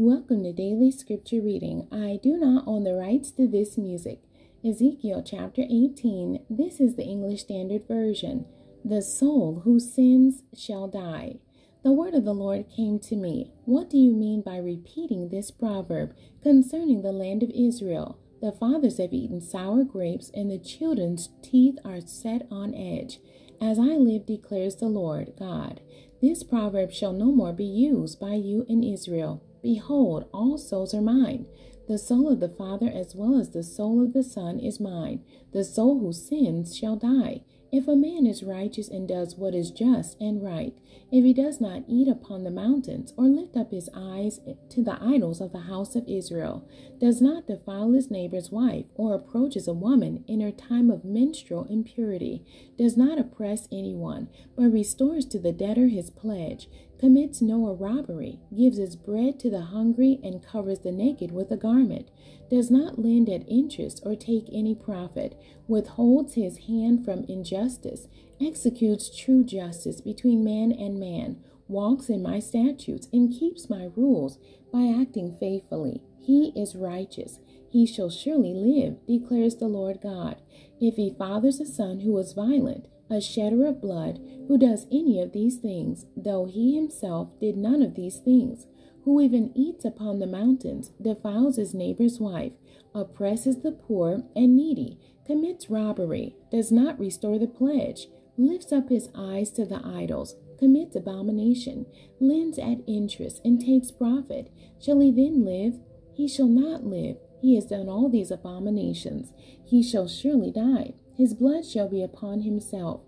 Welcome to Daily Scripture Reading. I do not own the rights to this music. Ezekiel chapter 18. This is the English Standard Version. The soul who sins shall die. The word of the Lord came to me. What do you mean by repeating this proverb concerning the land of Israel? The fathers have eaten sour grapes, and the children's teeth are set on edge. As I live, declares the Lord God, this proverb shall no more be used by you in Israel. Behold, all souls are mine. The soul of the Father as well as the soul of the Son is mine. The soul who sins shall die. If a man is righteous and does what is just and right, if he does not eat upon the mountains, or lift up his eyes to the idols of the house of Israel, does not defile his neighbor's wife, or approaches a woman in her time of menstrual impurity, does not oppress anyone, but restores to the debtor his pledge, commits no robbery, gives his bread to the hungry, and covers the naked with a garment, does not lend at interest or take any profit, withholds his hand from injustice, executes true justice between man and man, walks in my statutes, and keeps my rules by acting faithfully. He is righteous. He shall surely live, declares the Lord God. If he fathers a son who is violent, a shedder of blood, who does any of these things, though he himself did none of these things, who even eats upon the mountains, defiles his neighbor's wife, oppresses the poor and needy, commits robbery, does not restore the pledge, lifts up his eyes to the idols, commits abomination, lends at interest, and takes profit, shall he then live? He shall not live. He has done all these abominations. He shall surely die his blood shall be upon himself.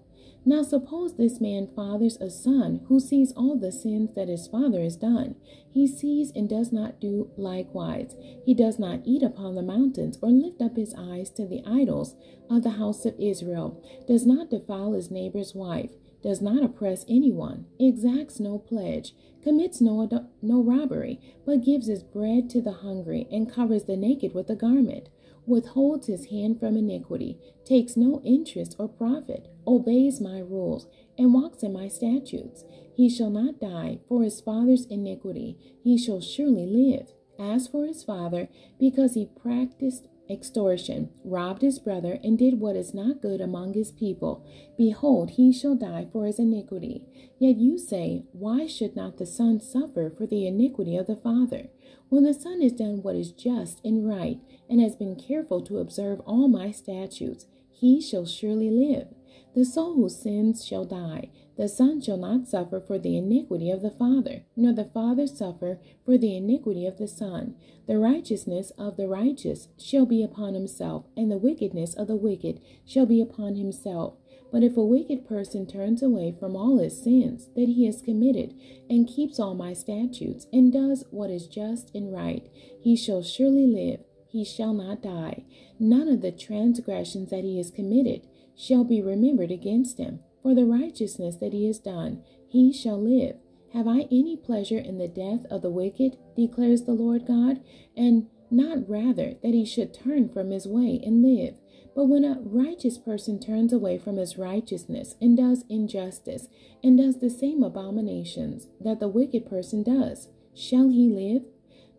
Now suppose this man fathers a son who sees all the sins that his father has done. He sees and does not do likewise. He does not eat upon the mountains or lift up his eyes to the idols of the house of Israel, does not defile his neighbor's wife, does not oppress anyone, exacts no pledge, commits no, no robbery, but gives his bread to the hungry and covers the naked with a garment withholds his hand from iniquity, takes no interest or profit, obeys my rules, and walks in my statutes. He shall not die for his father's iniquity, he shall surely live. As for his father, because he practiced extortion, robbed his brother, and did what is not good among his people. Behold, he shall die for his iniquity. Yet you say, Why should not the son suffer for the iniquity of the father? When the son has done what is just and right, and has been careful to observe all my statutes, he shall surely live. The soul who sins shall die. The Son shall not suffer for the iniquity of the Father, nor the Father suffer for the iniquity of the Son. The righteousness of the righteous shall be upon himself, and the wickedness of the wicked shall be upon himself. But if a wicked person turns away from all his sins that he has committed, and keeps all my statutes, and does what is just and right, he shall surely live, he shall not die. None of the transgressions that he has committed shall be remembered against him. For the righteousness that he has done, he shall live. Have I any pleasure in the death of the wicked, declares the Lord God, and not rather that he should turn from his way and live? But when a righteous person turns away from his righteousness and does injustice, and does the same abominations that the wicked person does, shall he live?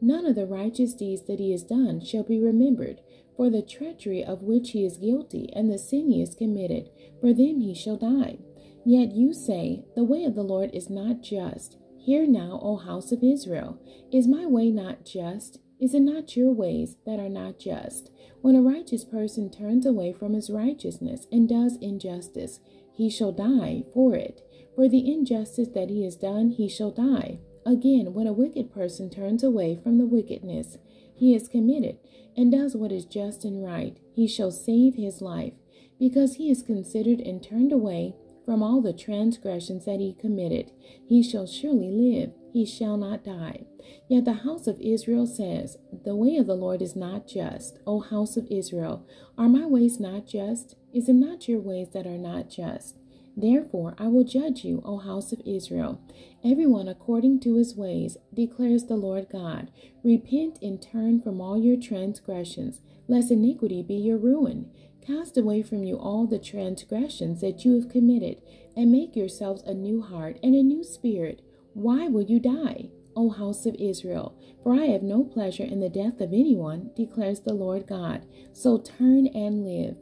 None of the righteous deeds that he has done shall be remembered, for the treachery of which he is guilty, and the sin he has committed, for them he shall die. Yet you say, The way of the Lord is not just. Hear now, O house of Israel. Is my way not just? Is it not your ways that are not just? When a righteous person turns away from his righteousness and does injustice, he shall die for it. For the injustice that he has done, he shall die. Again, when a wicked person turns away from the wickedness he has committed and does what is just and right, he shall save his life, because he is considered and turned away from all the transgressions that he committed. He shall surely live, he shall not die. Yet the house of Israel says, The way of the Lord is not just. O house of Israel, are my ways not just? Is it not your ways that are not just? Therefore I will judge you, O house of Israel, everyone according to his ways, declares the Lord God. Repent and turn from all your transgressions, lest iniquity be your ruin. Cast away from you all the transgressions that you have committed, and make yourselves a new heart and a new spirit. Why will you die? O house of Israel. For I have no pleasure in the death of anyone, declares the Lord God. So turn and live.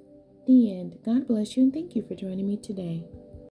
The end. God bless you and thank you for joining me today.